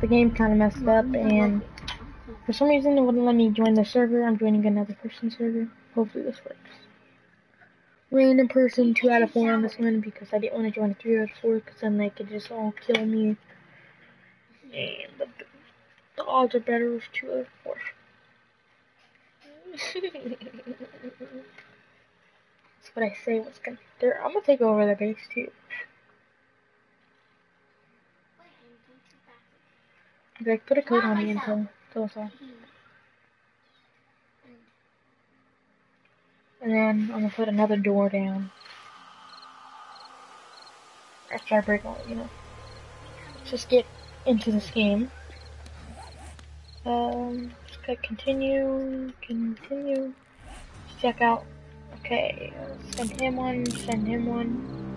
the game kind of messed up, and for some reason it wouldn't let me join the server. I'm joining another person's server. Hopefully this works. Random person, 2 out of 4 on this one, because I didn't want to join a 3 out of 4, because then they could just all kill me. And the, the odds are better with 2 out of 4. That's what I say was gonna. I'm gonna take over the base too. Like, put a coat on me until, until it's off. And then I'm gonna put another door down. After I break all, you know. Let's just get into this game. Um, just click continue, continue. Check out. Okay, send him one, send him one.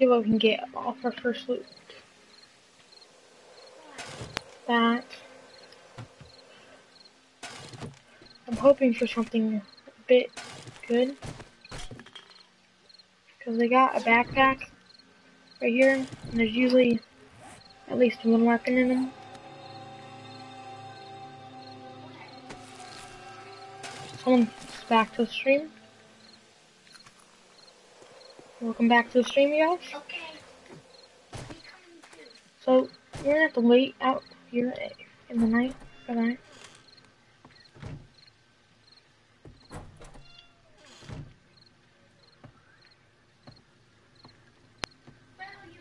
See what we can get off our first loot. That. I'm hoping for something a bit good. Because they got a backpack right here, and there's usually at least one weapon in them. Someone's back to the stream. Welcome back to the stream, you guys. Okay. So, we're gonna have to wait out here in the night for that. Where are you?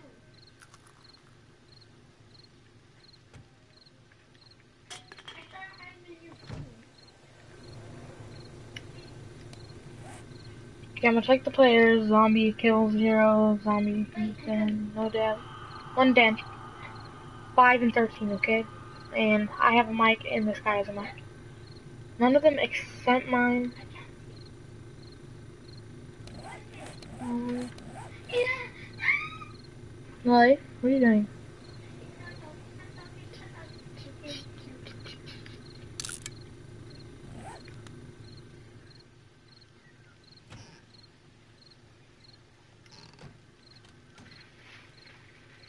I thought I'm in your phone. Okay, I'm gonna check the players. Zombie kills zero, zombie no death. One dead. Five and thirteen, okay? And I have a mic and this guy has a mic. None of them except mine. Um, Lily, what are you doing?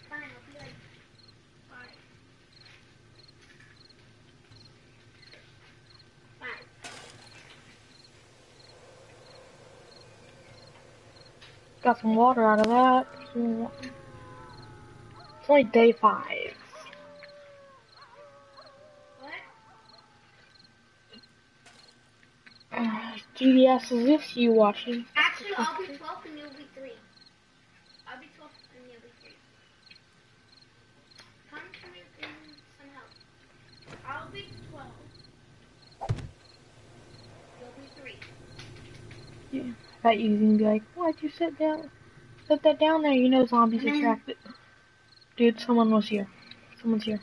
Fine, I'll be like five. Five. Got some water out of that. It's only day five. What? Uh, GDS, is this you watching? Actually, I'll be 12 and you'll be 3. I'll be 12 and you'll be 3. Come to me and some help. I'll be 12. You'll be 3. Bet you can be like, why'd you sit down? Put that down there, you know zombies attract it. Dude, someone was here. Someone's here.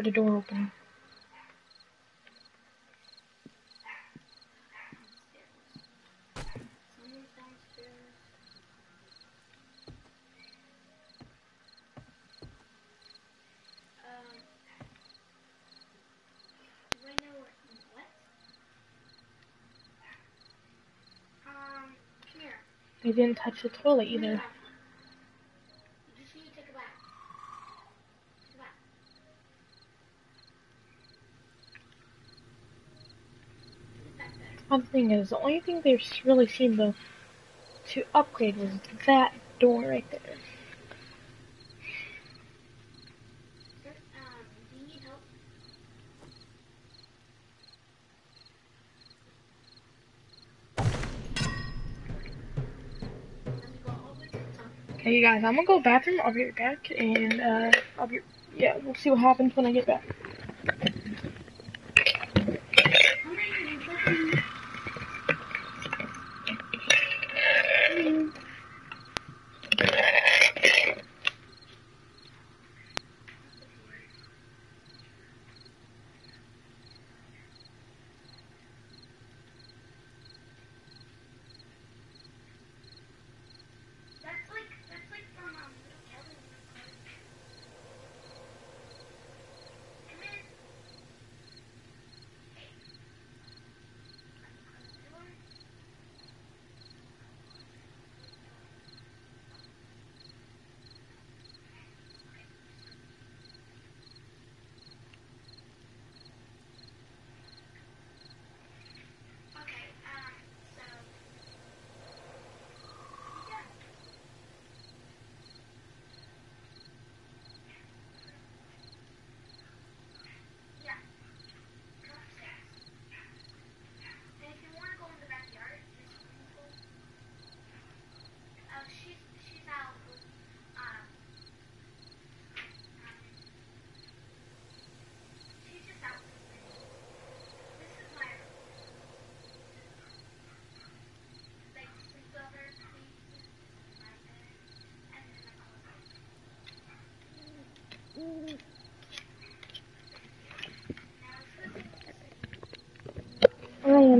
Heard a door open. Um. Do I know where? What? Um. Come here. They didn't touch the toilet either. You just need to take a bath. Take a bath. Put it One thing is, the only thing they've really seemed to, to upgrade was that door right there. Okay, you guys, I'm gonna go bathroom. I'll be right back, and uh, I'll be yeah. We'll see what happens when I get back.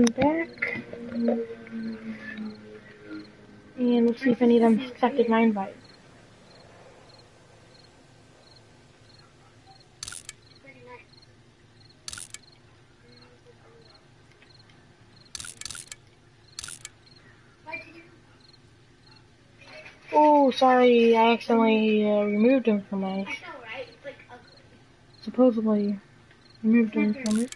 Am back. And let's see if any of them accepted my invite. Pretty nice. Why'd you do? Oh, sorry, I accidentally uh, removed him from my, I know, right? It's like ugly. supposedly removed him from. It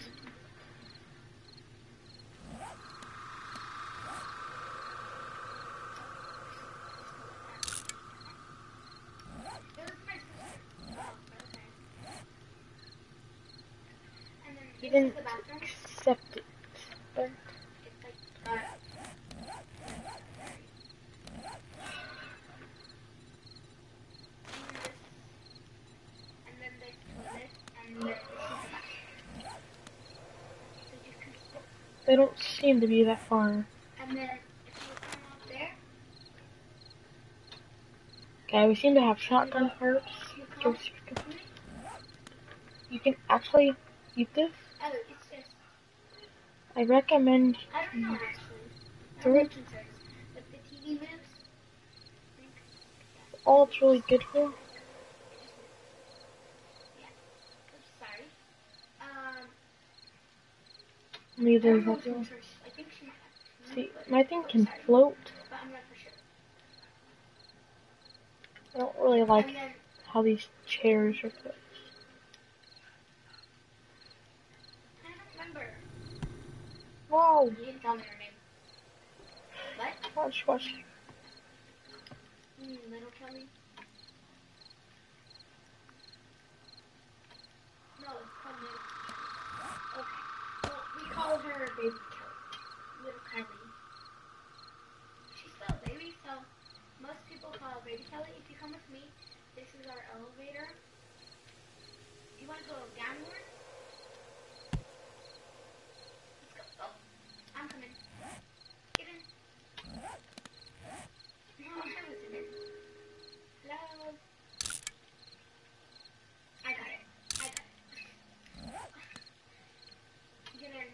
was my sister. Oh, okay. And then He this is didn't the bathroom. accept it. But It's like got and then this toilet, and then this is the bathroom. So you can, they don't seem to be that far. and then if you come out there, Okay, we seem to have shotgun parts. you. You can actually eat this. Oh, it's just I recommend I don't know actually. I'm it. not concerned. If the TV moves, I think all it's really good for. Um, Neither I is See, my thing can float. I don't really like how these chairs are put. Wow, You didn't tell me her name. What? watch, watch. Mm, little Kelly. No, it's Kelly. Okay. Well, we call her Baby Kelly. Little Kelly. She's still a baby, so most people call her Baby Kelly. If you come with me, this is our elevator. You want to go downward? Let's go. Oh, I'm coming. Get in. No, I wasn't in. Hello. I got it. I got it. Get in.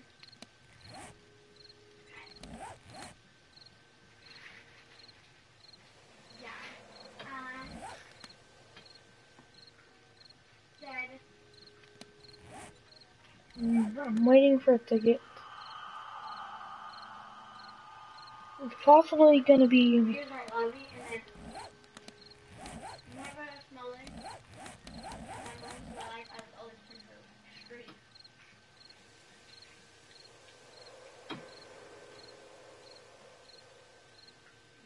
Yeah. Um. Dead. Mm, I'm waiting for it to get. It's possibly gonna be. Here's our lobby, and then whenever I smell it, my mom's life, I would always put her straight.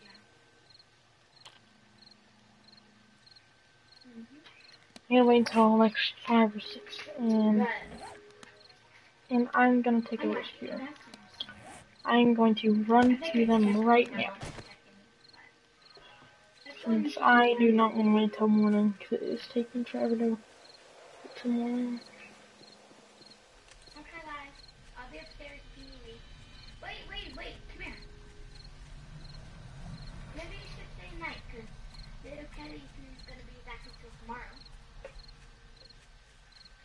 Yeah. I'm gonna wait until like five or six, and and I'm gonna take a risk here. I'm going to run to them right now, since I do not want to wait until morning because it is taking forever to get to morning. Okay, guys. I'll be upstairs if you need me. Wait, wait, wait. Come here. Maybe you should stay night, because little Kelly is going to be back until tomorrow.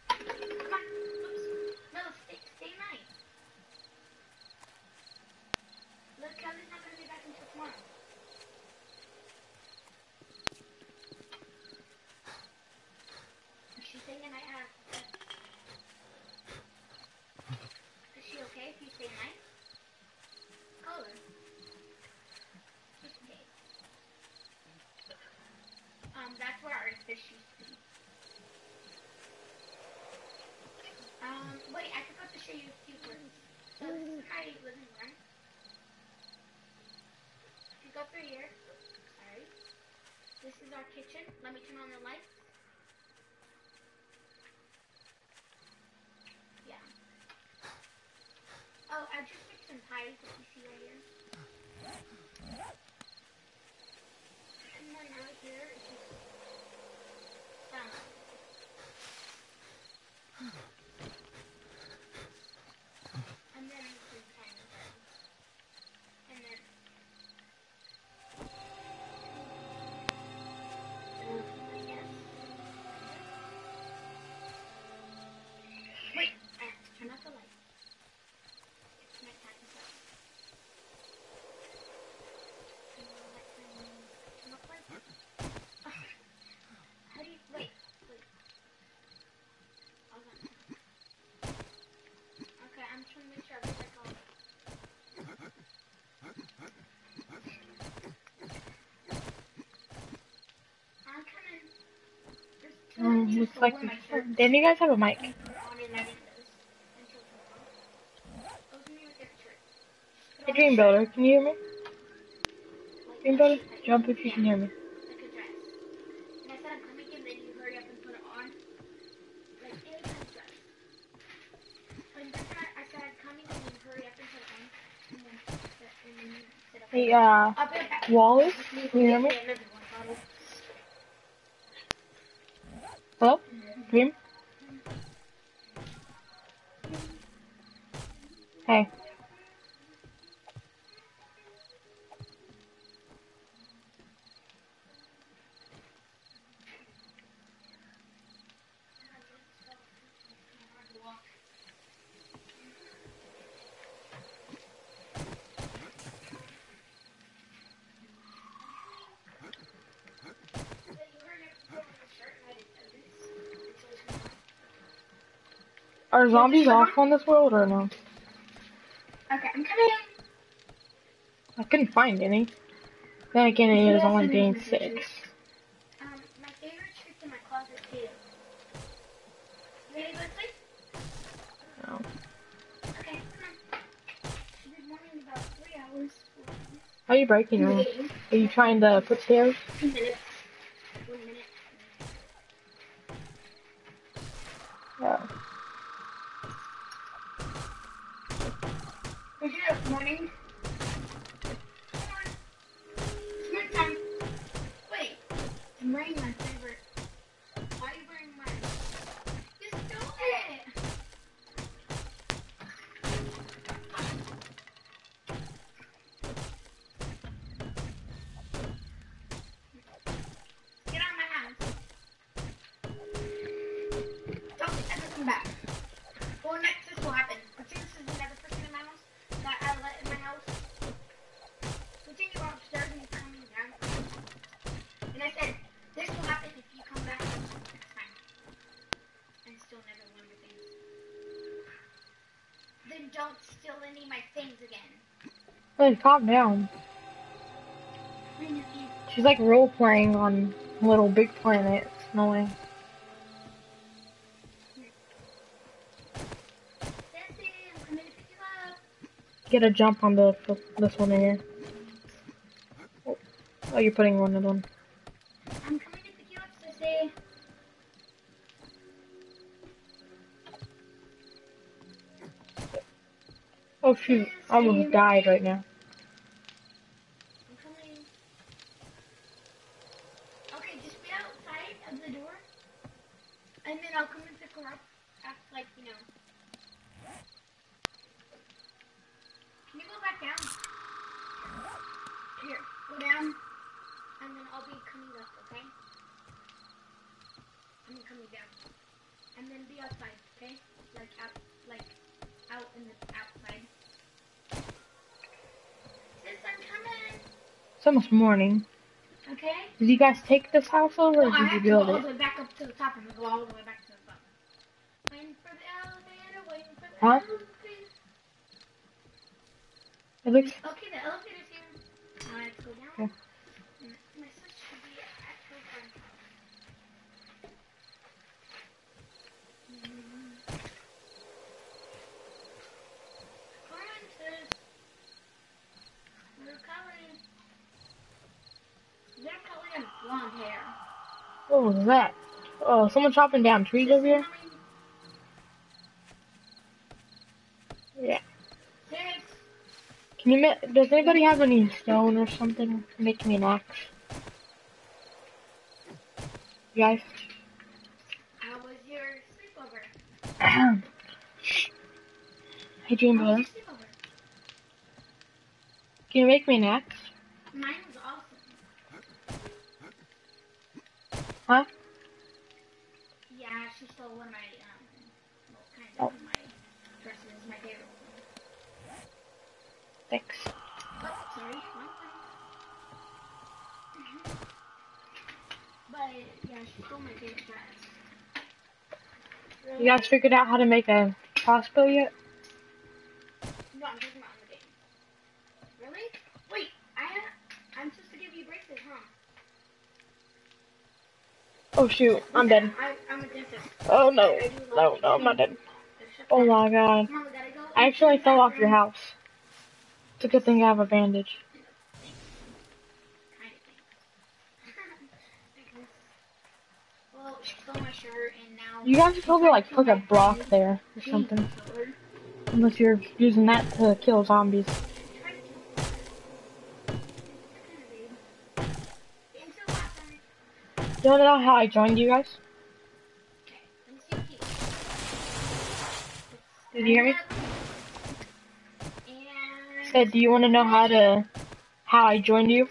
Come on. Oops. No, stay, stay night. Little Kelly's not going to be back until tomorrow. Is she staying at night? I have to check. Is she okay if you stay night? Call her. Just in case. Um, that's where our fish used to be. Um, wait, I forgot to show you a few rooms. So this is my living room. You go through here, sorry. This is our kitchen. Let me turn on the lights. Looks like. Then you guys have a mic. me. Hey, Dream Builder, can you hear me? Dream Builder, jump if you can hear me. like a dress. And I said I'm Are zombies off on this world or no? Okay, I'm coming. I couldn't find any. Then again, it is only day six. Um, my favorite trick's in my closet too. You ready to go to sleep? No. Okay, come on. We've morning about three hours. How are you breaking? Are you trying to put stairs? Calm down. She's like role playing on Little Big Planet. You up. Get a jump on the this one in here. Oh, oh you're putting one in one. I'm coming to pick you up, Sissy. Oh shoot, I almost died right now. I'm coming. Okay, just be outside of the door. And then I'll come and pick her up after, like, you know. Can you go back down? Here, go down. And then I'll be coming up, okay? Coming down. And then be outside, okay? Like, out, like, out in the outside. Sis, I'm coming. It's almost morning. Okay? Did you guys take this house over or No, I did you have to go build all it? the way back up to the top and go all the way back to the bottom. Waiting for the elevator, waiting for the Huh? elevator. It looks Okay, the elevator's here. Now I have to go down. Okay. And My sister should be at her friend's house. Mm. Come on, sis. We're coming. They're probably have blonde hair. What was that? Oh, someone chopping down trees over here? Yeah. Can you does anybody have any stone or something to make me an axe? You guys? How was your sleepover? hey Dream How Builder, was your sleepover? can you make me an axe? Mine was awesome. Huh? Yeah, she stole one of my, um, well, kind Oh. of my dresses, my favorite one. Thanks. Oh, sorry, wrong one. But, yeah, she stole my favorite dress. You guys figured out how to make a crossbow yet? No, I'm talking about on the game. Really? Wait, I have, I'm supposed to give you braces, huh? Oh shoot, I'm dead. Oh no, no, no, I'm not dead. Oh my god. I actually fell off your house. It's a good thing I have a bandage. You guys should probably like put a block there or something. Unless you're using that to kill zombies. You wanna know how I joined you guys? Did you hear me? Said, do you wanna know how to, how I joined you?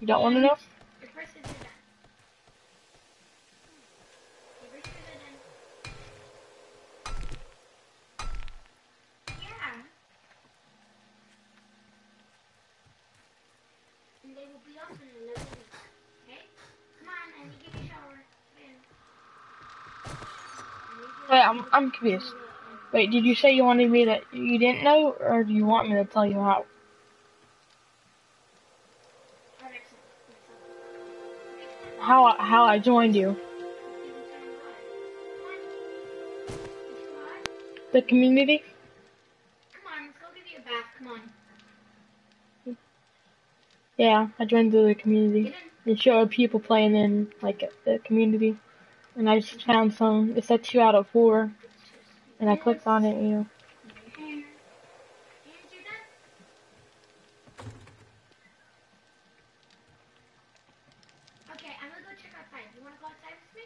You don't wanna know? Yeah. And they will be off in a little bit. Okay? Come on, I need to get a shower. Come in. Wait, I'm, confused. Wait, did you say you wanted me that you didn't know, or do you want me to tell you how? How, how I joined you? The community? Come on, let's go give you a bath. Come on. Yeah, I joined the community. It showed people playing in, like, the community. And I just found some, it said two out of four, and I clicked on it, you know. And you're done. Okay, I'm gonna go check outside. You wanna go outside with me?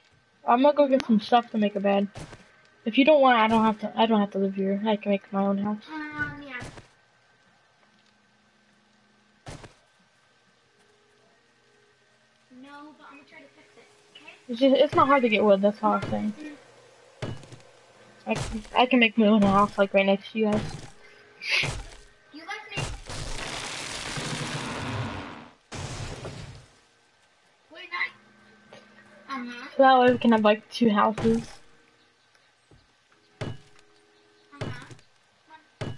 I'm gonna go get some stuff to make a bed. If you don't want, I don't have to. I don't have to live here. I can make my own house. Um, yeah. No, but I'm gonna try to fix it. Okay? It's just, it's not hard to get wood. That's all I'm saying. I can, I can make my own house like right next to you guys. You left me. Wait. Uh huh. So that way we can have like two houses. Uh huh. Come on. Come on.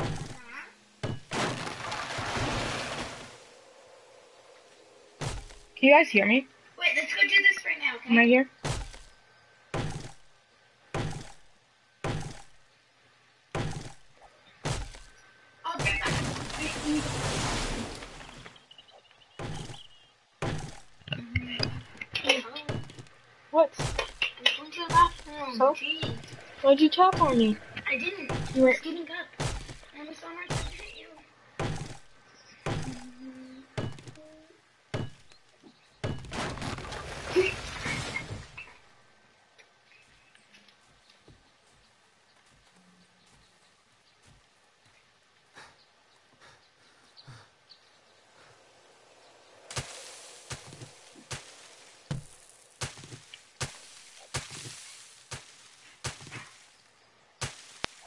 Uh huh. Can you guys hear me? Wait, let's go do this right now, I'm right here. I'll be back. Oh, What? I'm going to the bathroom. So? Jeez. Why'd you tap on me? I didn't. You I were. was getting up. And I saw my to hit you.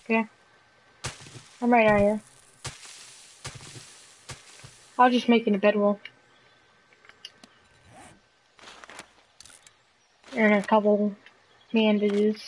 Okay. I'm right out here. I'll just making a bedroll. And a couple bandages.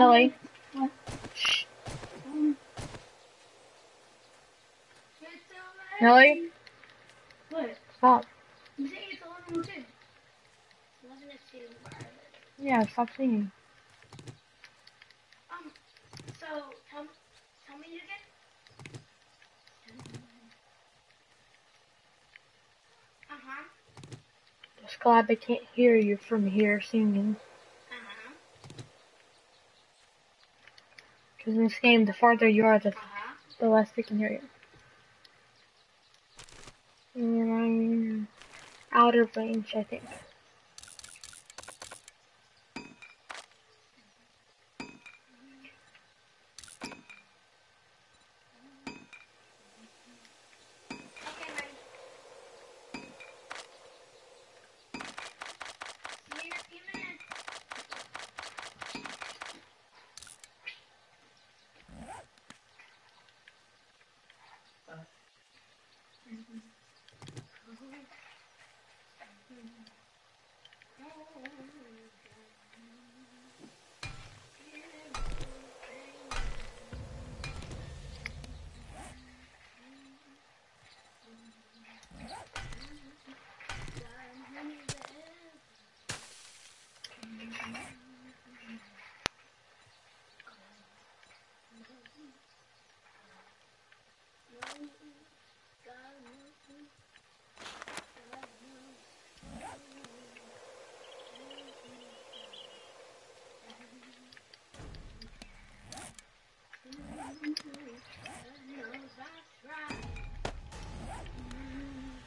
Kelly. Shh. Kelly. What? Stop. You say it's a little too. Wasn't it too? Yeah, stop singing. Um, so, tell, tell me again. Uh-huh. Just glad can't hear you from here singing. In this game, the farther you are, the, the less they can hear you. And I'm out of range, I think. Okay, man. See you in a few minutes.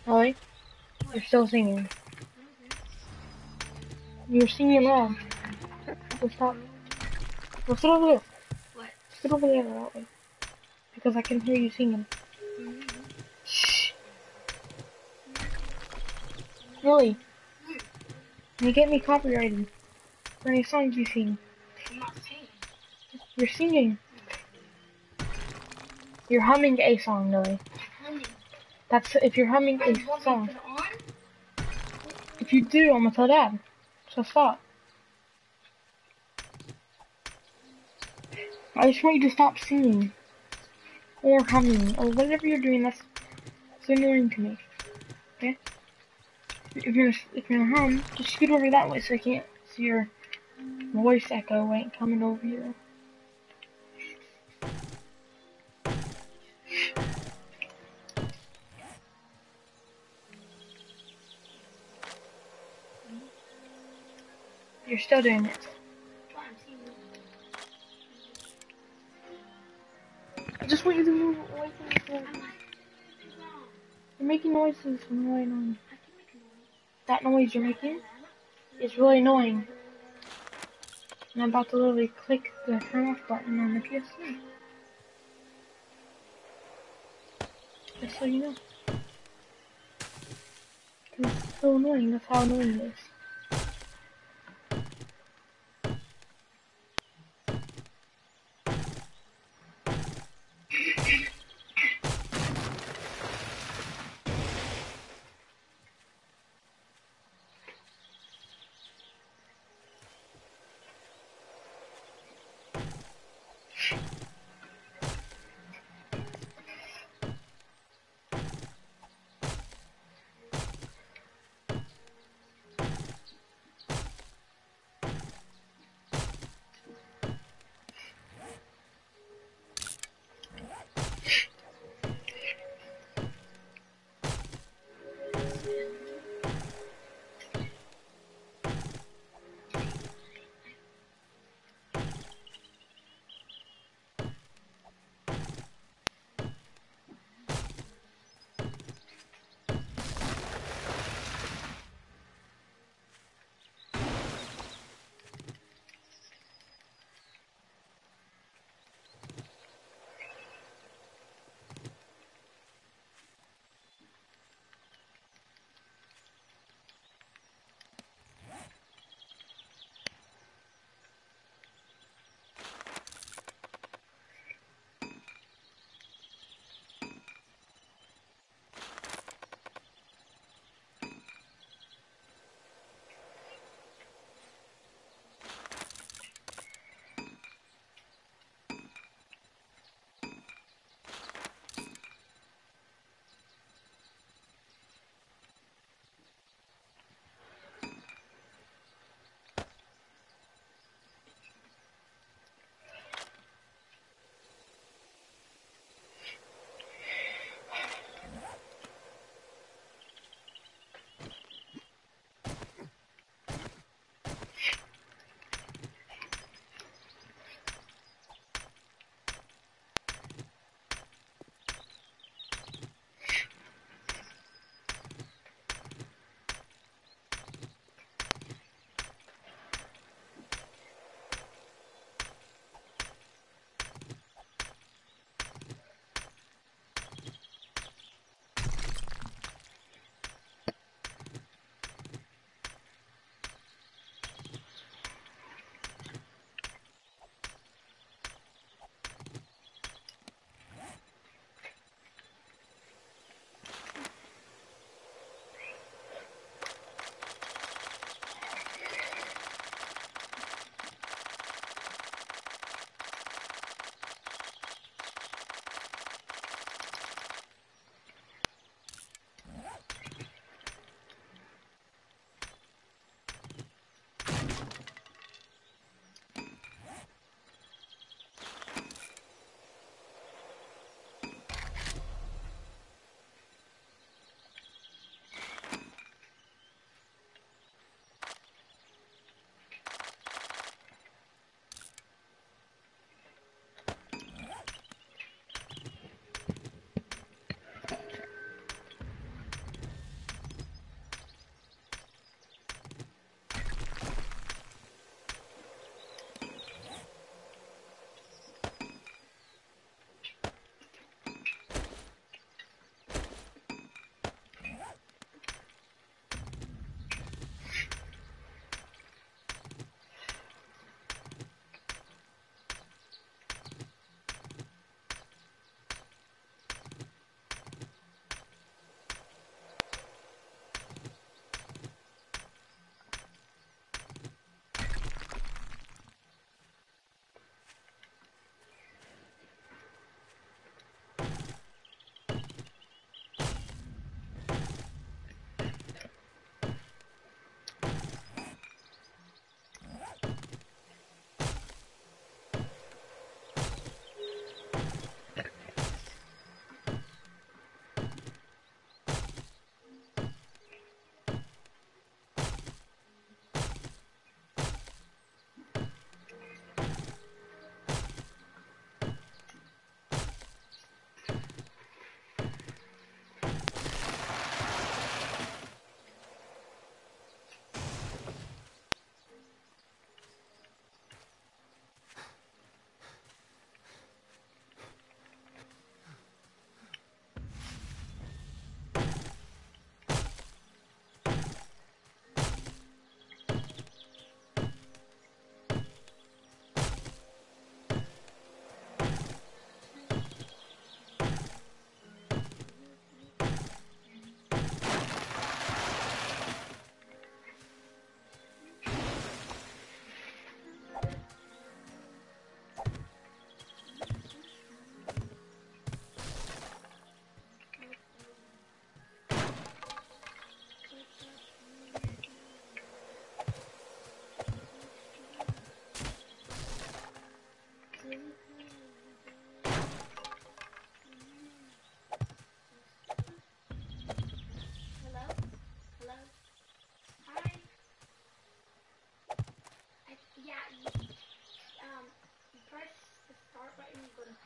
Nelly, you're still singing. You're singing wrong. So stop. Go sit over there. What? Sit over there that way. Because I can hear you singing. Shh. Nelly, you get me copyrighted for any songs you sing. I'm not saying. You're singing. You're humming a song, Nelly. That's if you're humming a song. put it on. If you do, I'm gonna tell Dad. So stop. I just want you to stop singing. Or humming. Or whatever you're doing that's, that's annoying to me. Okay? If you're if you're gonna just scoot over that way so I can't see your voice echo ain't coming over you. Still doing it. I just want you to move away from wrong. You're making noises and really annoying. That noise you're making is really annoying. And I'm about to literally click the turn off button on the PS3. Just so you know. It's so annoying, that's how annoying it is.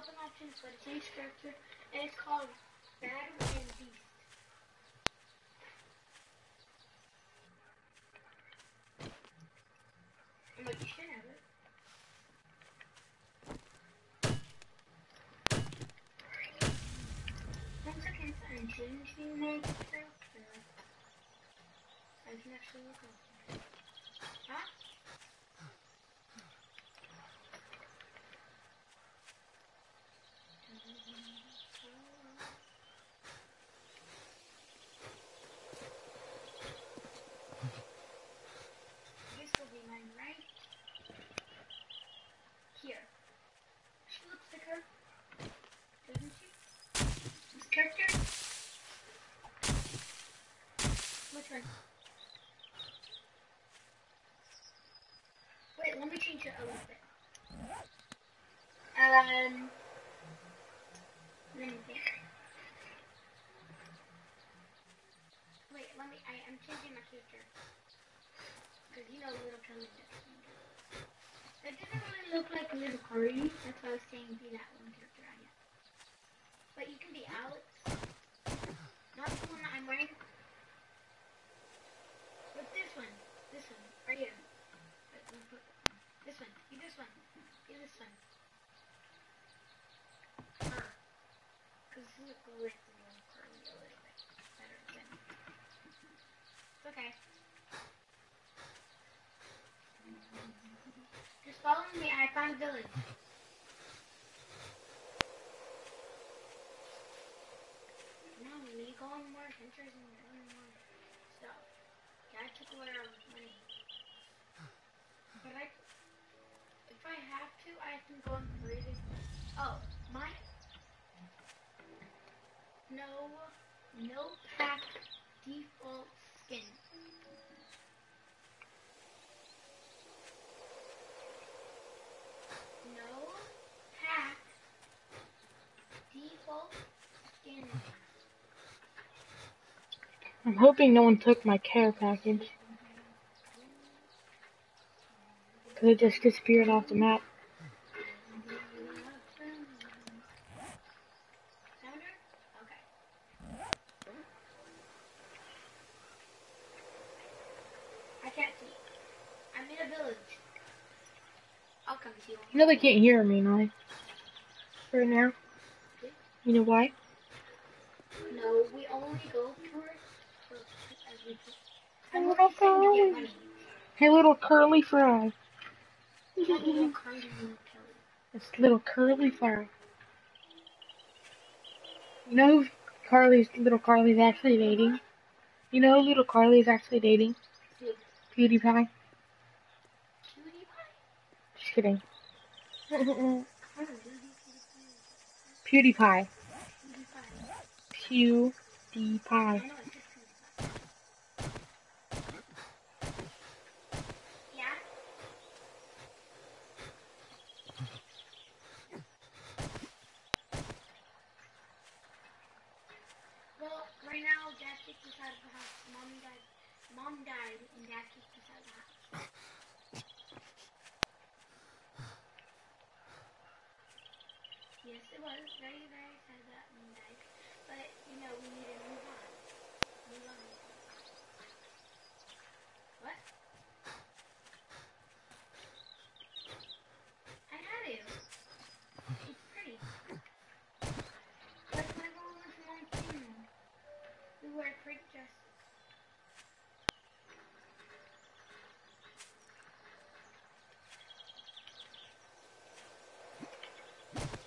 And options, go to change character, and it's called Battle and Beast. Like, you should have it. One second, I'm changing my character. I can actually look up. Huh? This will be mine right here. She looks like her, doesn't she? This character? Wait, let me change it a little bit. Um, let me think. Wait, let me. I, I'm changing my character. Because you know little does. That doesn't really look like little. That's why I was saying be that one character I. But you can be Alex. Not the one that I'm wearing. But this one. This one. Right here. Wait, let me put this one. This one. Be this one. Because this look like the little Corey a little bit better than. It's okay. Just follow me. I found a village. No, we go on more adventures and learn more stuff. Dad took away our money. But I, I have to, I can go and it. Oh, my. No, no pack default skin. No pack default skin. I'm hoping no one took my care package. Because it just disappeared off the map. Sounder? I can't see. I'm in a village. I'll come to you. You know they can't hear me, no? Right now. You know why? No, we only go for it for, as we I'm only saying to get okay. money. Hey, little curly fry. This little curly fry. You know Carly's little Carly's actually dating? You know little Carly's actually dating? Dude, PewDiePie. cutie pie? Just kidding. PewDiePie. cutie pie is. PewDiePie. I know it's just cutie pie. Yeah? Well, right now, Dad kicked us out of the house. Mom died. Mom died, and Dad kicked us out of the house. Yes, it was very, very sad that Mom died. But, you know, we need to move on. Move on. What? I had it. It's pretty. Like my role was long too. We wear great dresses.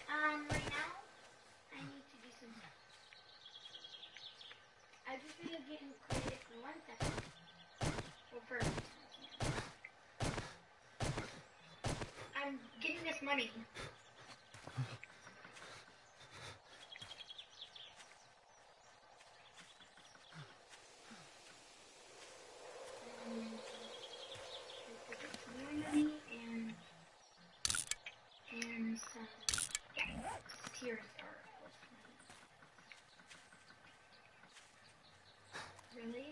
Um, right now, video getting. Well, for I'm getting this money. And more money and and some yeah, tears are what's money. Really?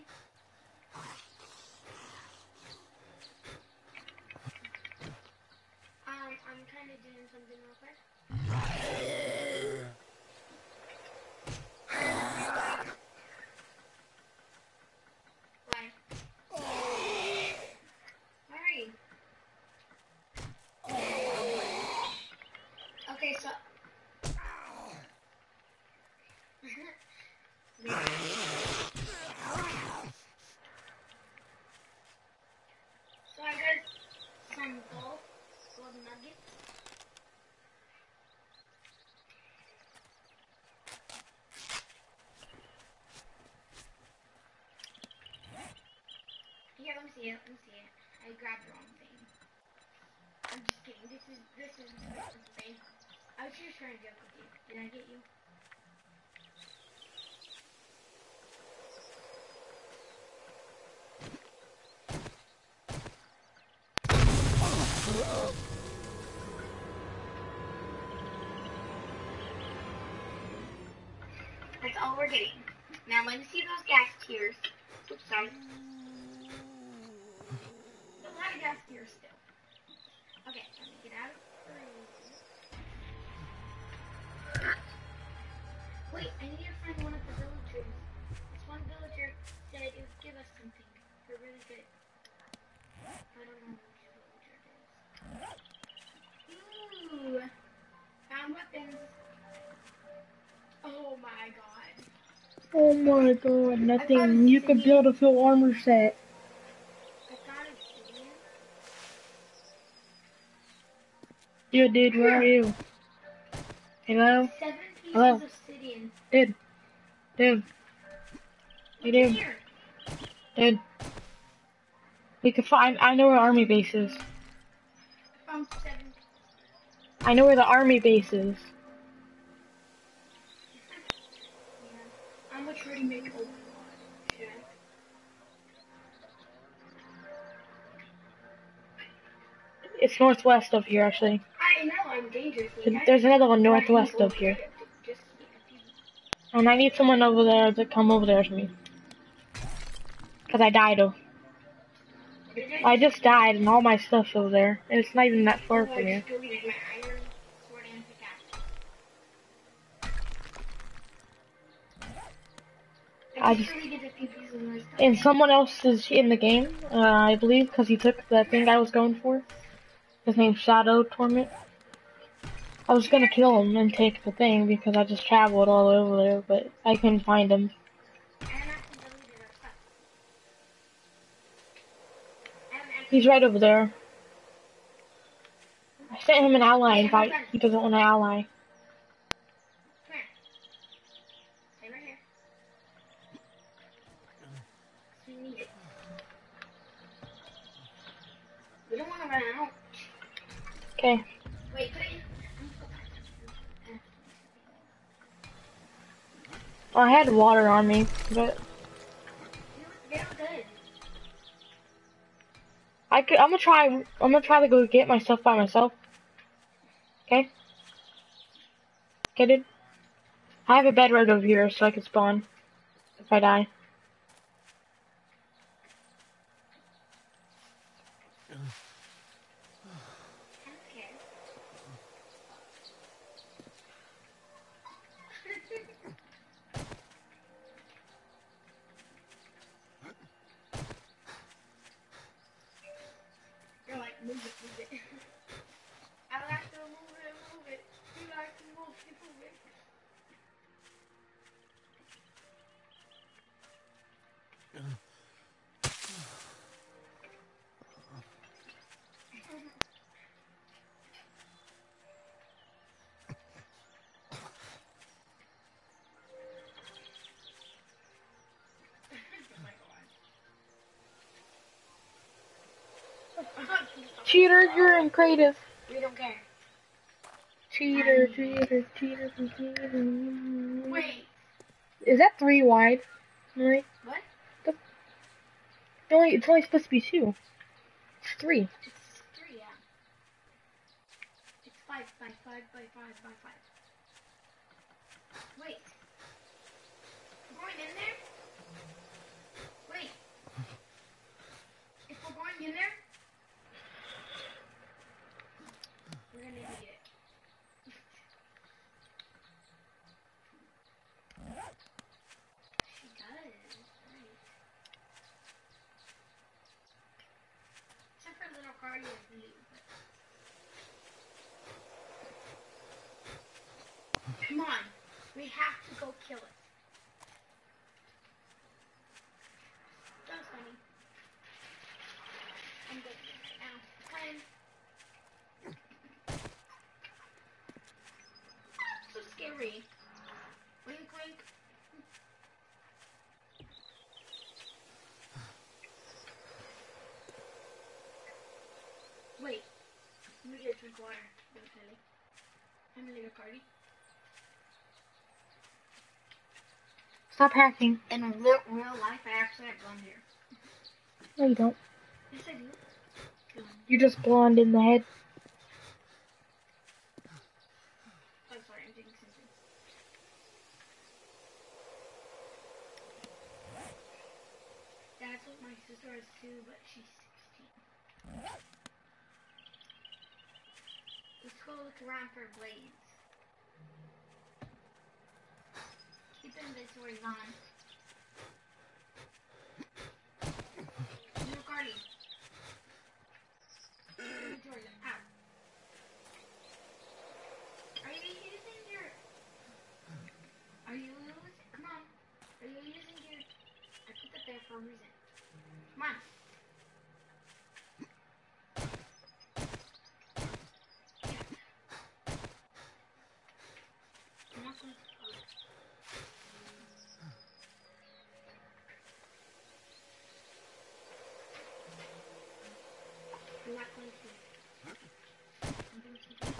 Um, I'm kind of doing something real quick. Why? Why are you? Okay, so. So I got some gold, gold nuggets. Here, let me see it. Let me see it. I grabbed the wrong thing. I'm just kidding. This is this is this is. I was just trying to joke with you. Did I get you? We're getting. Now let me see those ghast tears. Oops, sorry. A lot of ghast tears still. Okay, let me get out Wait, I need to find one of the villagers. This one villager said it would give us something. They're really good. I don't know which villager it is. Ooh! Found weapons. Oh my god, nothing. You could build a full armor set. Yo, dude, where are you? Hello? Hello? Dude. Dude. Hey, dude. Dude. We can find, I know where army base is. I know where the army base is. Yeah. How much ready make open Should It's northwest of here, actually. I know I'm dangerously. There's another one northwest of here. go Just yeah, if you- And I need someone over there to come over there to me. Cause I died. oh. I just died and all my stuff's over there. And it's not even that far from here. just deleted my iron sword and pickaxe. I I just- just deleted a few pieces of my stuff. And someone else is in the game, uh, I believe, because he took the thing I was going for. His name's Shadow Torment. I was gonna kill him and take the thing because I just traveled all over there, but I couldn't find him. I He's right over there. I sent him an ally invite. He doesn't want an ally. Okay. It so I had water on me, but. I could. I'm gonna try. I'm gonna try to go get myself by myself. Okay. Okay, dude. I have a bed right over here, so I can spawn if I die. I'm scared. You're like, move it, move it. I like to move it, move it. You like to move it, move it. Cheater, you're in creative. We don't care. Cheater, cheater, cheater, cheater. Wait, Is that three wide? Right? what? It's only, it's only supposed to be two. It's three. It's three, yeah. It's five by five by five by five. Wait. We're going in there? Wait. If we're going in there, we're gonna need it. She does. Right. Except for little Cardi is blue. But... Come on. We have to go kill it. That was funny. I'm good now. Time. Oh, so scary. Wink, wink. Wait. Let me get a drink water. Tell. I'm gonna party. Stop hacking. In real, real life, I actually have blonde hair. No, you don't. Yes, I do. You're just blonde in the head. I'm sorry, I'm taking something. That's what my sister is too, but she's 16. Let's go look around for blades. Keep inventories on. No guarding. Inventories out. Are you using your? Are you using? Come on. Are you using your? I put that there for a reason. Come on. Yeah. I'm not going to. I'm not going to. I'm going to.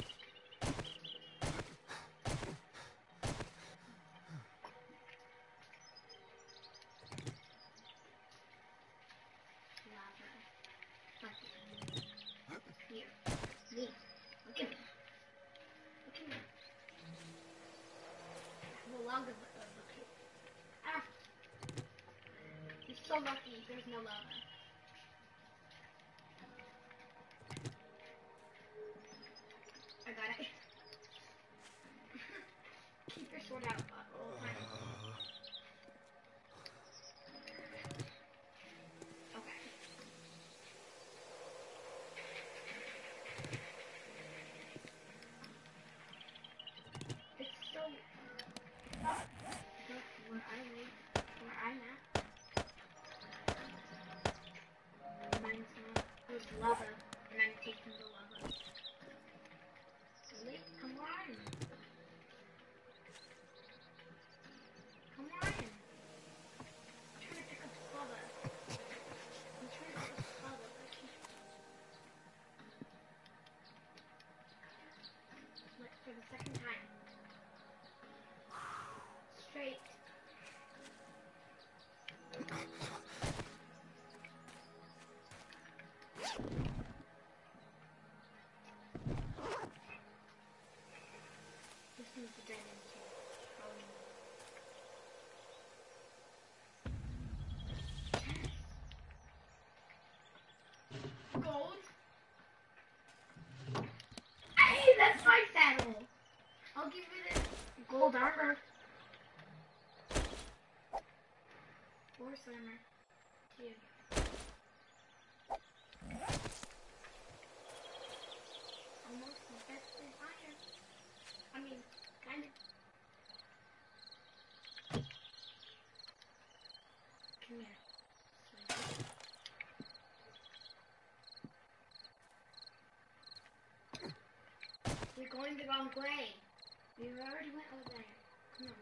Lava. Bucket. Here. Me. Look at me. Look at me. The lava bu- uh, bucket. Ah! You're so lucky there's no lava. Second time. Gold armor. Force armor. Dude. Almost best in iron. I mean, kind of. Come here. You're going the wrong way. We already went over there. Come on.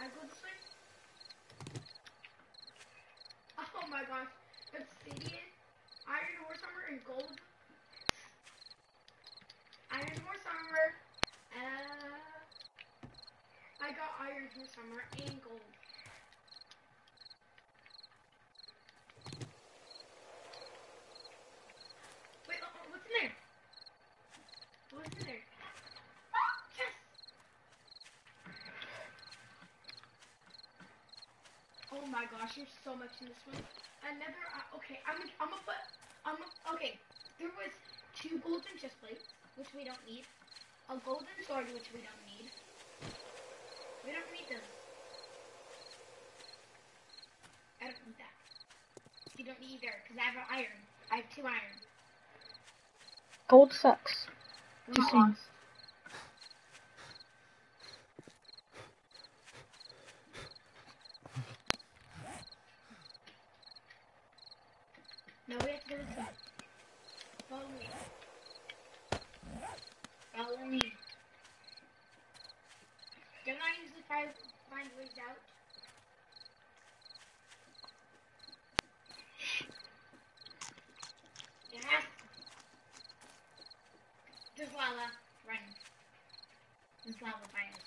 I go this way? gosh. Obsidian, iron horse armor, and gold. Iron horse armor. Uh, I got iron horse armor and gold. Wait, oh, oh, what's in there? What's in there? Oh, yes! Oh my gosh, there's so much in this one. Another, uh, okay, I'm gonna, I'm gonna put, I'm gonna, okay, there was two golden chest plates, which we don't need. A golden sword, which we don't need. We don't need them. I don't need that. You don't need either, because I have an iron. I have two iron. Gold sucks. Just saying. No, we have to go this way. Follow me. Follow me. Don't I usually find, find ways out? Yes. There's lava. Run. There's lava by us.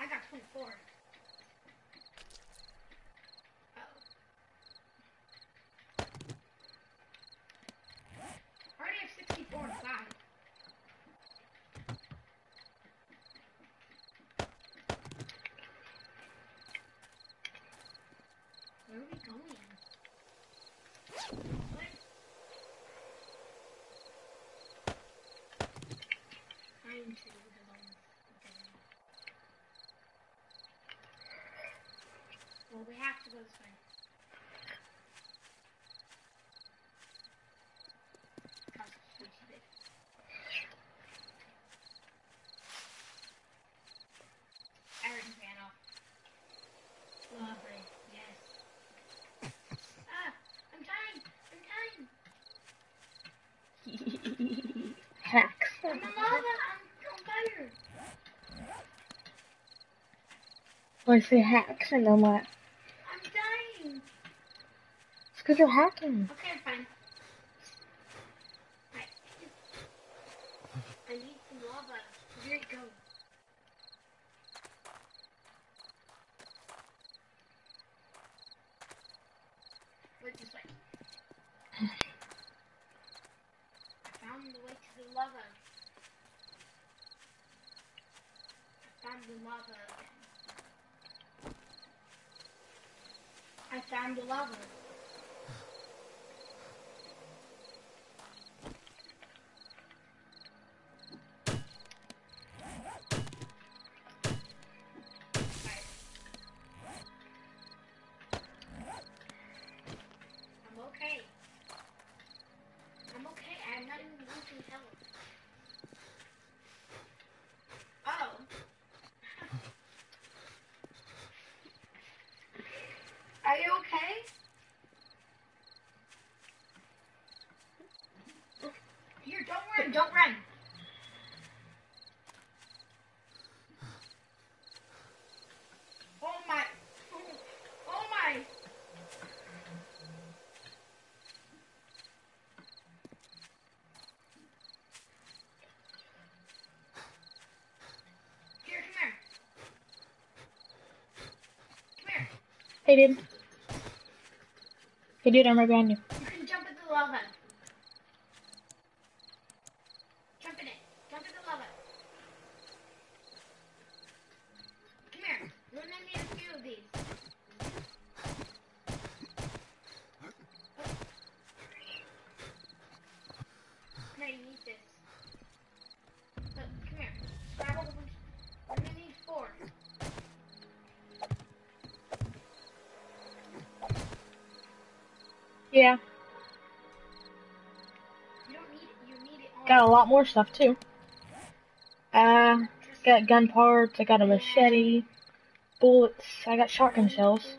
I got 24. Oh. I already have 64 inside. Where are we going? What? Well, we have to go this way. Gosh, it's way too big. I already ran off. Lovely, yes. Ah, I'm dying! I'm dying! Hacks. I'm in lava! I'm on fire! When I say hacks and I'm like, I'm dying! It's because you're hacking. Okay, Are you okay? Here, don't run. Don't run. Oh my. Oh my. Here, come here. Come here. Hey, dude. Hey, dude, more stuff, too. Uh, got gun parts, I got a machete, bullets, I got shotgun shells.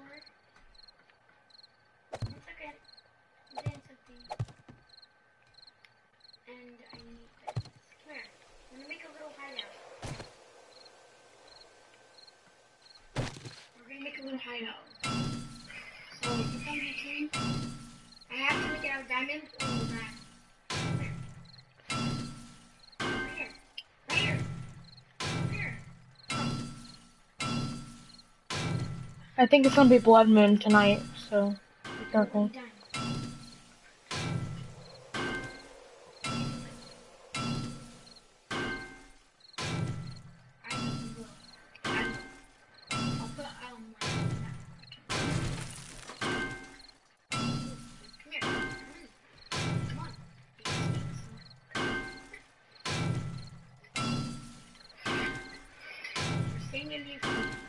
Think it's gonna be Blood Moon tonight, so be careful. Done. I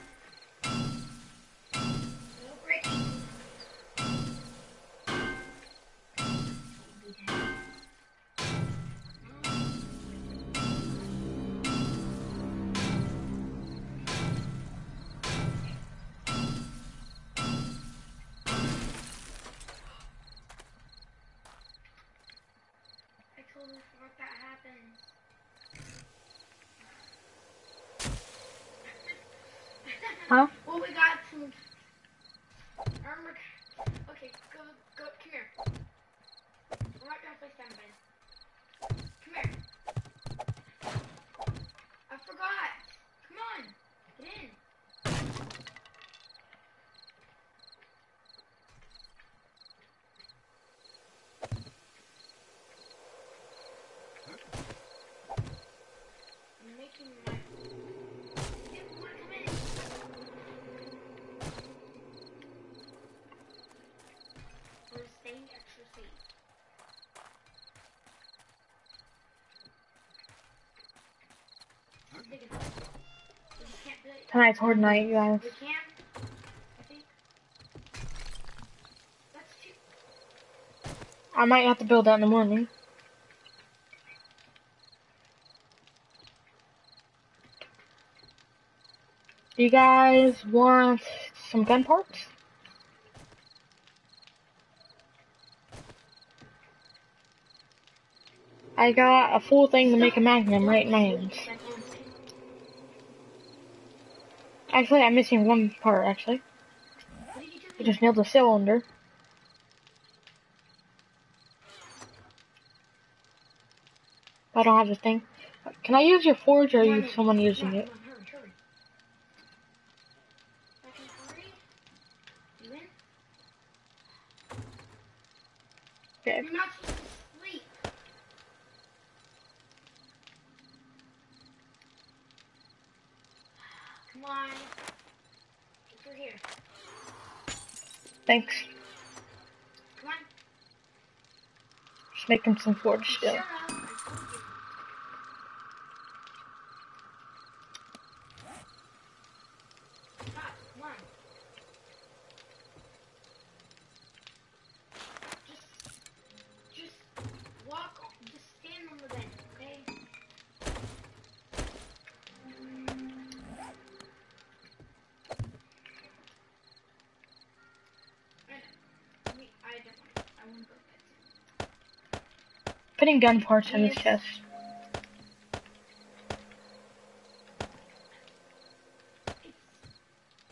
Huh? Well, we got some armor. Okay, go, go, come here. We're not gonna play standby. Come here. I forgot. Come on, get in. I'm making my. You wanna come in? We're staying extra safe. This is big enough. We can't do it. Tonight's horde night, you guys. I might have to build that in the morning. Do you guys want some gun parts? I got a full thing to make a magnum right in my hands. Actually, I'm missing one part, actually. I just nailed the cylinder. I don't have this thing. Can I use your forge or are you someone using it? Come on, hurry, hurry. Second hurry. You in? Okay. You're not supposed to sleep. Come on. Get through here. Thanks. Come on. Making some forge still. Putting gun parts in this chest. It's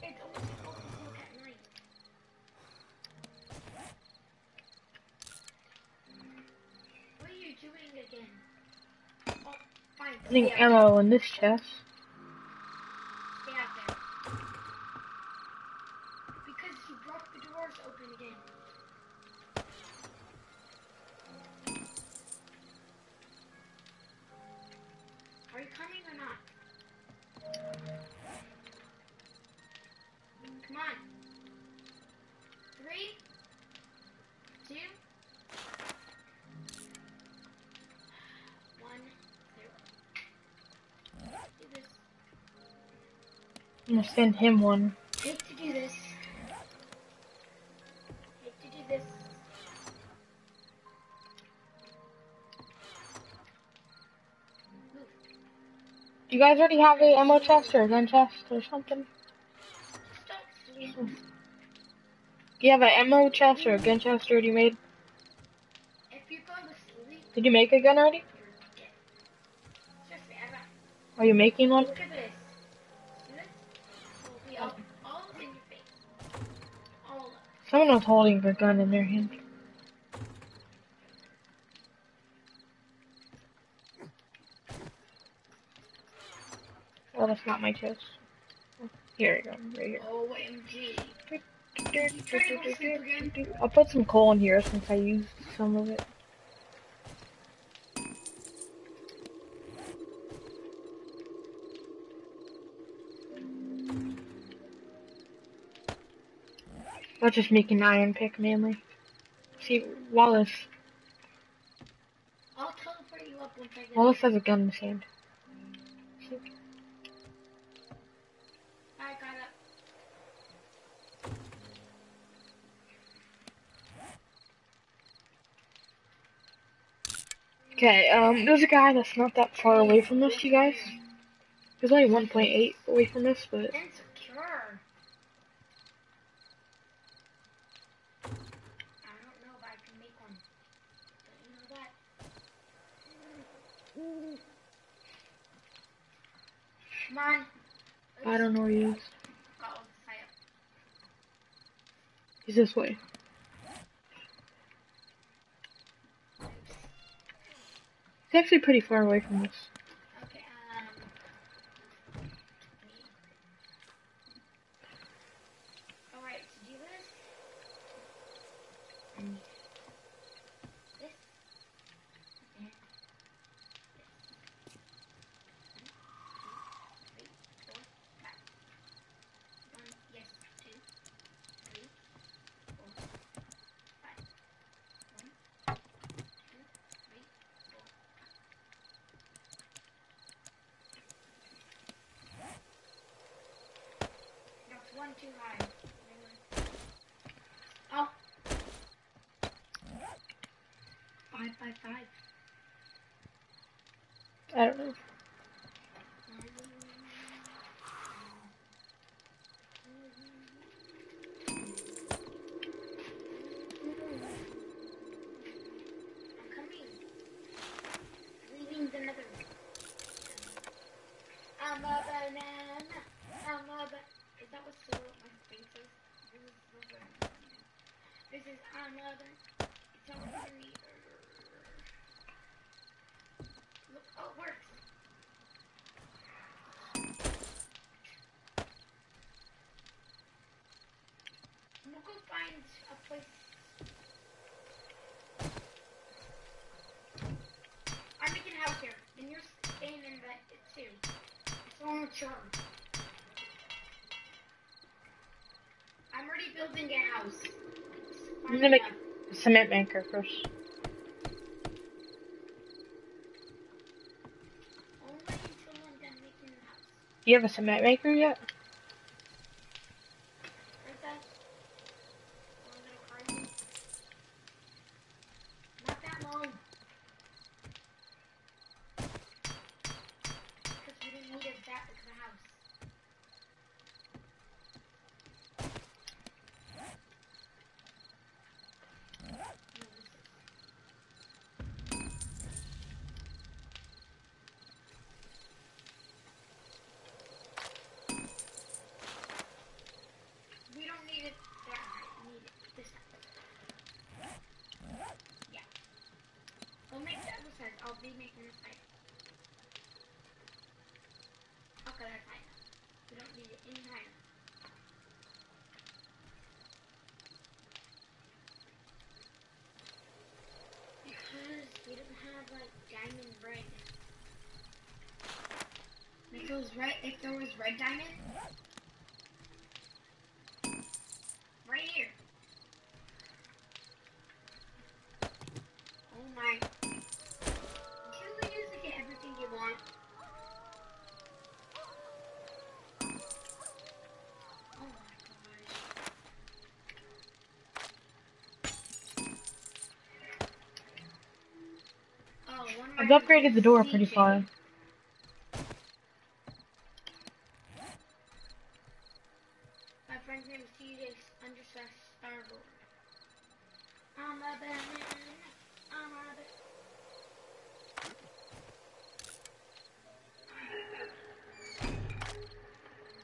it's almost twelve o'clock at night. What are you doing again? Oh, fine. Putting ammo in this chest. Gonna send him one. Hate to do this. Hate to do this. Do you guys already have a ammo chest or a gun chest or something? Do you have an ammo chest or a gun chest already made? Did you make a gun already? you're dead. Trust me, I got. Are you making one? Was holding a gun in their hand. Oh, that's not my chest. Here we go, right here. OMG. I'll put some coal in here since I used some of it. I'll just make an iron pick mainly. See, Wallace. I'll teleport you up once I get Wallace has a gun in his hand. See? I got up. Okay, um, there's a guy that's not that far away from us, you guys. He's only 1.8 away from us, but Insecure. I don't know if I can make one. But you know that. I don't know where fire. He's this way. He's actually pretty far away from us. Okay, um. Alright, to do this. and This. And this. One, two, three, four, five. One, yes, two, three, four, five. One, two, three, four, That's one too high. Oh. Five, five, five. I don't know. I'm coming. Leaving the nether. I'm a banana. I'm a ba- Is that what so my thing says? This is so bad. This is I'm a ba- It's a tree. Look, oh, it works. We'll go find a place. I'm making a house here, and you're staying in that too. It's on the charm. I'm already building a house. I'm gonna make a cement banker first. Only until I'm done making the house. Do you have a cement maker yet? Right there? Or a little crazy. Not that long. Because we didn't need it that big of a house. No, this is- We don't need it that high. We need it this high. Yeah. Go make the other side. I'll be making this side. Okay, that's high enough. We don't need it any higher. Because we don't have like diamond red. If it was red, if there was red diamond, right here. Oh my. Can we use to get everything you want? Oh my gosh. Oh, one of my I've upgraded the door pretty far.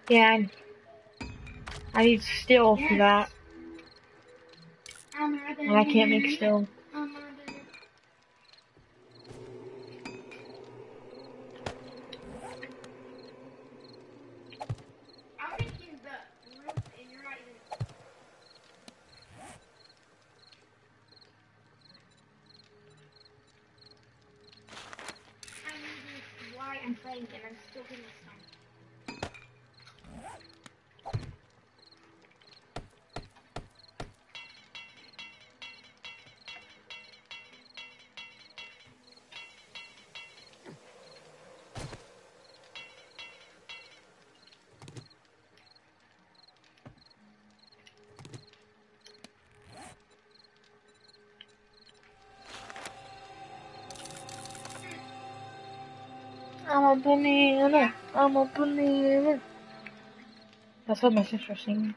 Yeah, I, need steel for that, I'm a banana. and I can't make steel. I'm a banana. I'm a banana. That's what my sister's singing.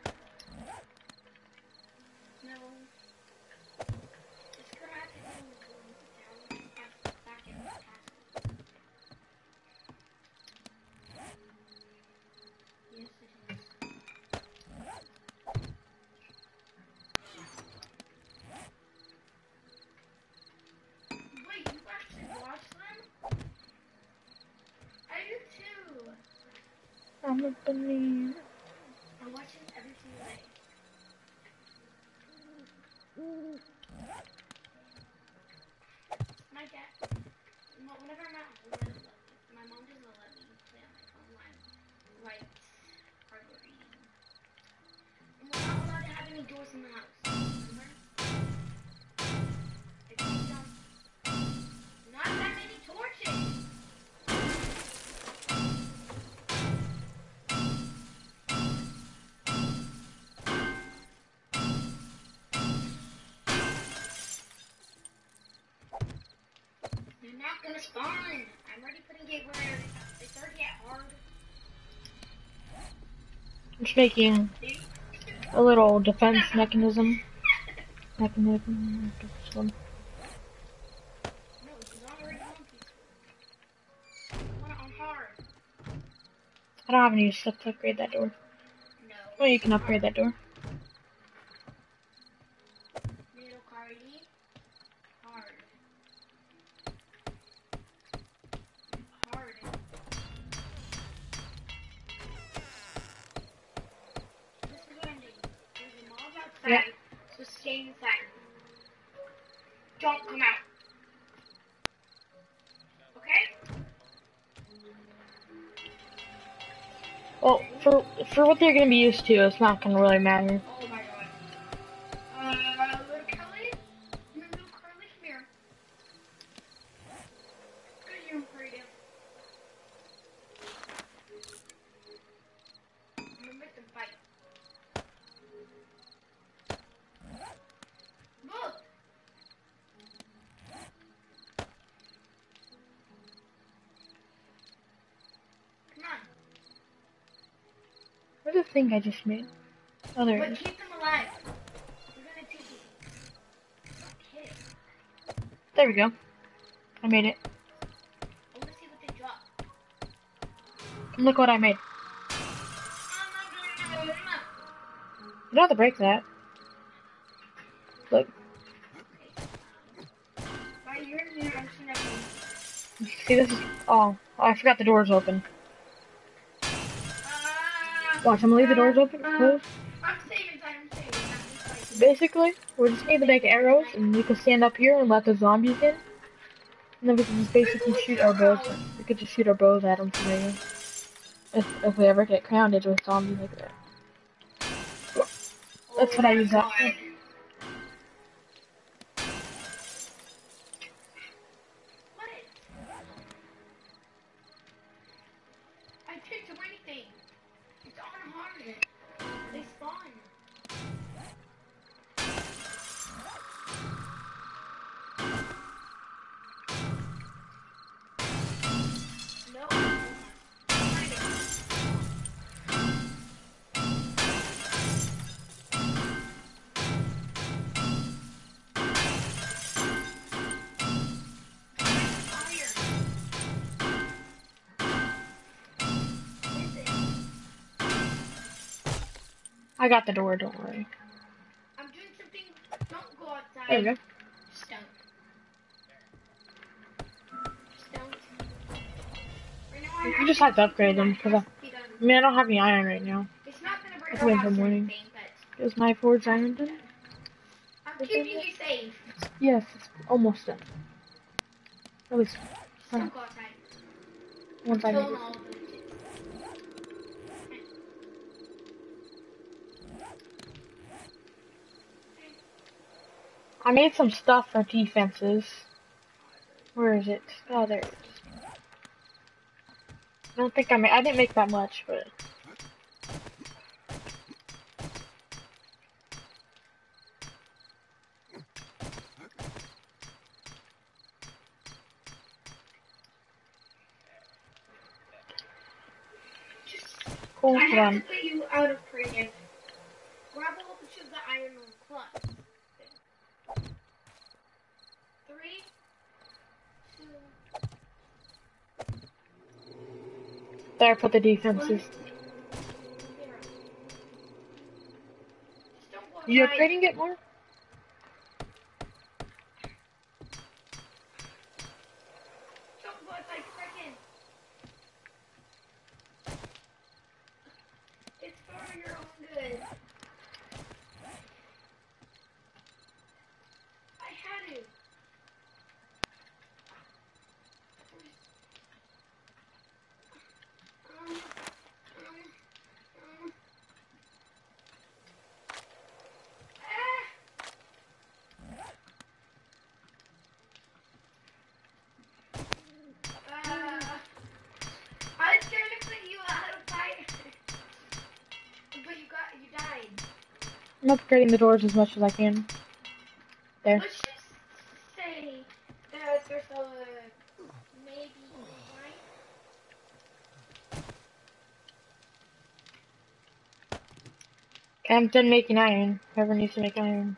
Not gonna spawn. I'm already putting it where they start to get hard. I'm just making a little defense mechanism. Mechanism. one. No, she's already on peaceful. I want it on hard. I don't have any stuff to upgrade that door. No. Well, you can upgrade that door. They're gonna be used to, it's not gonna really matter. Thing I just made? Oh, there But is. keep them alive. We're gonna take it. Don't hit it. There we go. I made it. I wanna see what they drop. And look what I made. You don't have to break that. Look, Right, you're in here. I'm see this is. Oh, I forgot the doors open. Watch, I'm gonna leave the doors open. Uh, Closed. I'm saving time. I'm saving time. I'm saving time. Basically, we're just going to make arrows, and we can stand up here and let the zombies in. And then we can just basically shoot our bows. We could just shoot our bows at them here. If, if we ever get grounded with zombies like that. That's what I use that for. Got the door, don't worry. I'm doing something. Don't go outside. There we go. Just don't. Just don't. Right now You just have to upgrade them, because I, it be done. I mean, I don't have any iron right now. It's not gonna break It's our for morning. but Is my forge iron done? I'm keeping you safe. Yes, it's almost done. At least. Don't. Once I make it. them all. but- I made some stuff for defenses. Where is it? Oh, there it is. I don't think I made. I didn't make that much, but cool. I Hold have to put you out of prison. Grab a whole bunch of the iron club. Three, two, There, put the defenses. You upgrading it more? Don't go outside, frickin'. It's for your own good. I had to. Um, um, um. Ah! Uh, I was trying to put you out of fire. But you got, you died. I'm upgrading the doors as much as I can. There. Let's just say that there's a maybe? Okay, I'm done making iron. Whoever needs to make iron.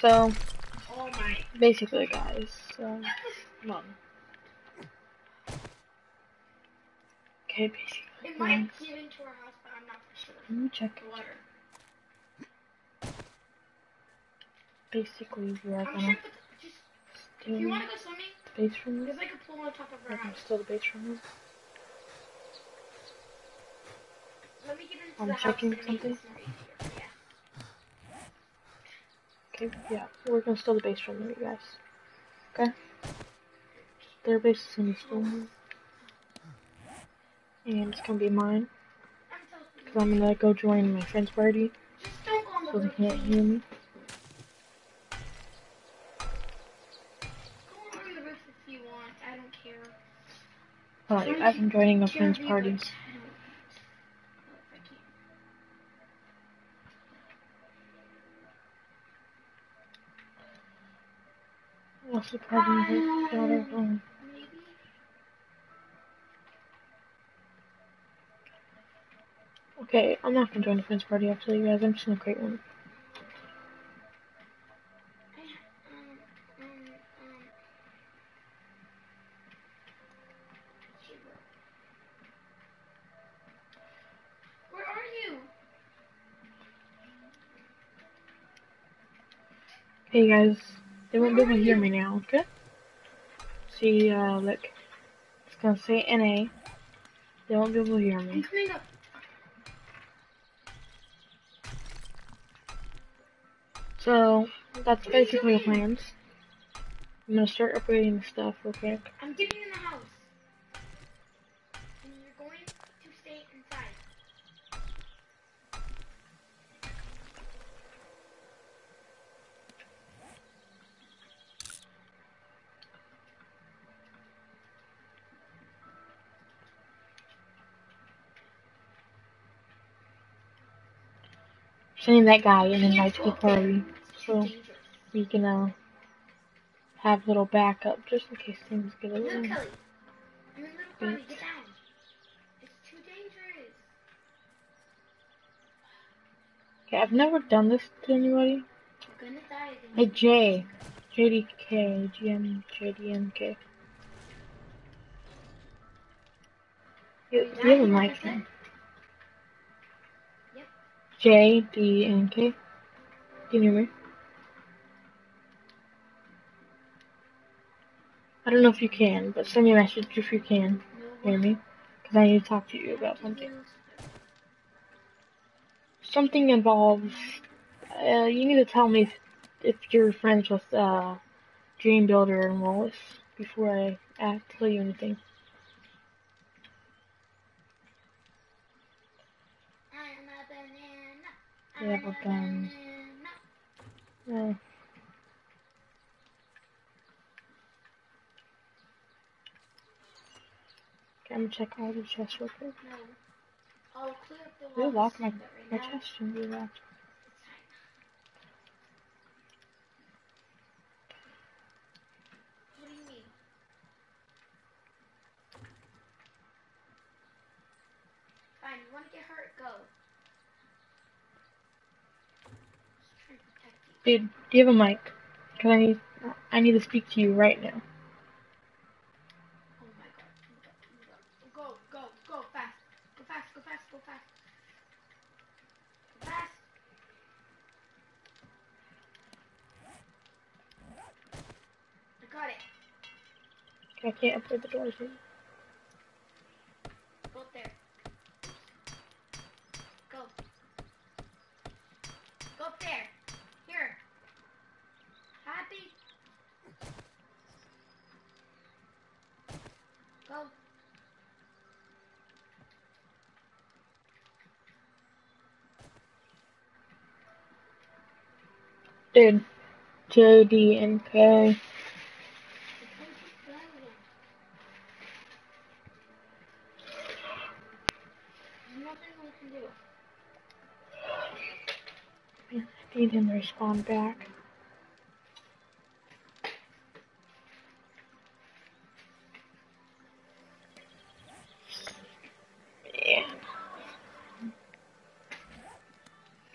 So, basically, guys. So, come on. Okay, basically. It might get into our house, but I'm not for sure. Let me check. The water. Basically, we are I'm gonna sure, just if you want to go swimming, the base from there's like a pool on top of our gonna house. steal the base this. Let me get into I'm the house checking make something. this more easier. Yeah. Okay, yeah, we're gonna steal the base from you guys. Okay? Their base is gonna be stolen. And it's gonna be mine. Because I'm gonna go join my friend's party Just don't go on the so they can't hear me. Go on the roof if you want. I don't care. Alright, I'm joining a friend's party. but I don't. Oh, if I can't. What's the party with daughter home? Okay, I'm not gonna join the friend's party actually, you guys. I'm just gonna create one. I. Zero. Where are you? Hey guys, they won't be able to hear me now, okay? see, uh, look. It's gonna say NA. They won't be able to hear I'm me. coming up. So, that's basically the plans. I'm gonna start upgrading the stuff real quick. I'm getting in the house. And you're going to stay inside. Sending that guy an invite to the Can't party. So, we can, uh, have little backup just in case things get a Little little. Kelly. I mean, little Kelly, get down. It's too dangerous. Okay, I've never done this to anybody. You're gonna die again. Hey, Jay. JDK, GM, JDMK. You, you have I a JDNK. Can you hear me? I don't know if you can, but send me a message if you can hear me. Because I need to talk to you about something. Something involves. Uh, you need to tell me if, if you're friends with uh, Dream Builder and Wallace before I tell you anything. I'm a banana. Yeah, I'm but, banana. Uh, okay, I'm gonna check all the chests real quick. No. I'll clear up the You locked my, my chest shouldn't be locked. it's fine. What do you mean? Fine, you want to get hurt? Go. Just trying to protect you. Dude, do you have a mic? Cause I need, I need to speak to you right now. Oh my god. Go, go, go, go fast. Go fast, go fast, go fast. Go fast. I got it. I can't open the doors. here. Go up there. Go. Go up there. Here. Happy? Go. Dude, JDNK. There's nothing we can do. I need him to respond back.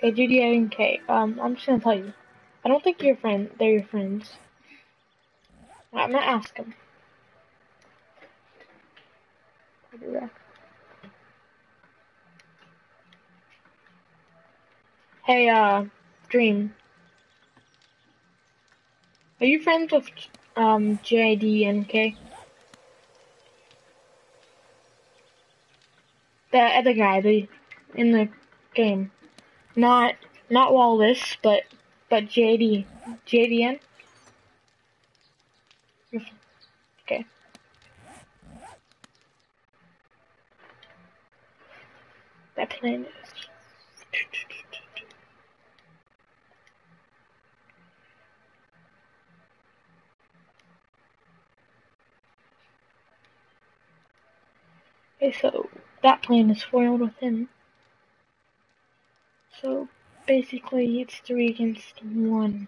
Okay, JDNK. Um, I'm just gonna tell you. I don't think you're friend. They're your friends. I'm gonna ask back. Hey, uh, Dream. Are you friends with um JDNK? The other guy, the in the game, not not Wallace, but but JD JDN. Okay. That plane is. Okay, so that plane is foiled with him. So basically, it's three against one.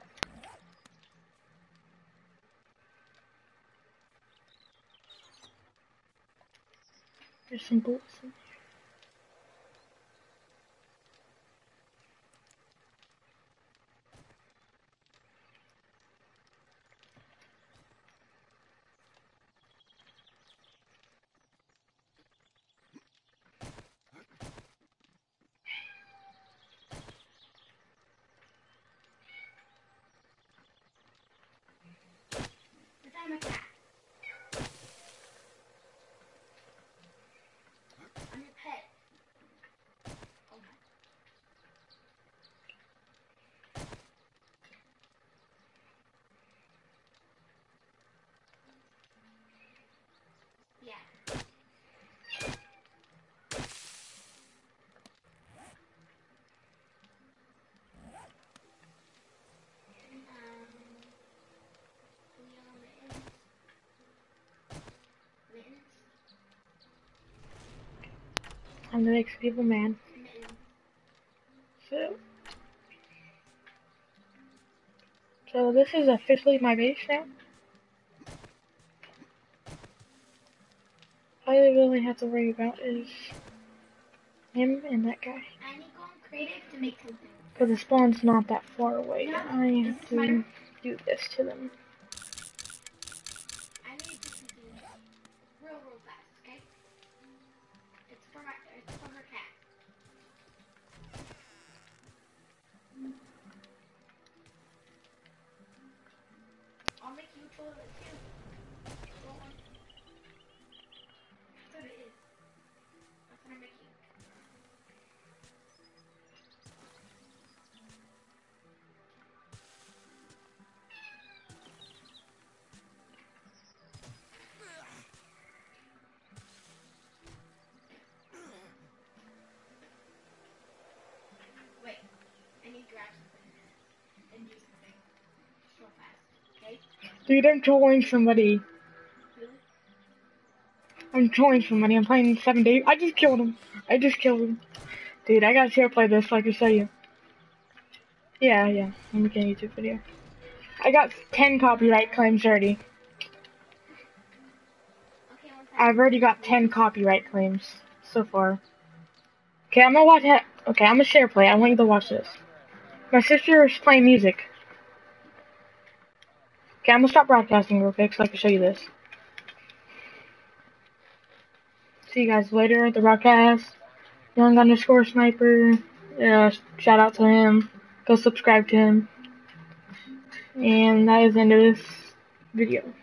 There's some bullets to make some people mad. Mitten. So, so this is officially my base now. All I really have to worry about is him and that guy. I need to go on creative to make something. Because the spawn's not that far away. I have to do this to them. Dude, I'm trolling somebody. I'm trolling somebody. I'm playing seven days. I just killed him. I just killed him. Dude, I gotta share play this so I can show you. Yeah, yeah. I'm making a YouTube video. I got 10 copyright claims already. I've already got 10 copyright claims so far. Okay, I'm gonna watch it. Okay, I'm gonna share play. I want you to watch this. My sister is playing music. Okay, I'm gonna stop broadcasting real quick so I can show you this. See you guys later at the broadcast. Young underscore sniper. Yeah, shout out to him. Go subscribe to him. And that is the end of this video.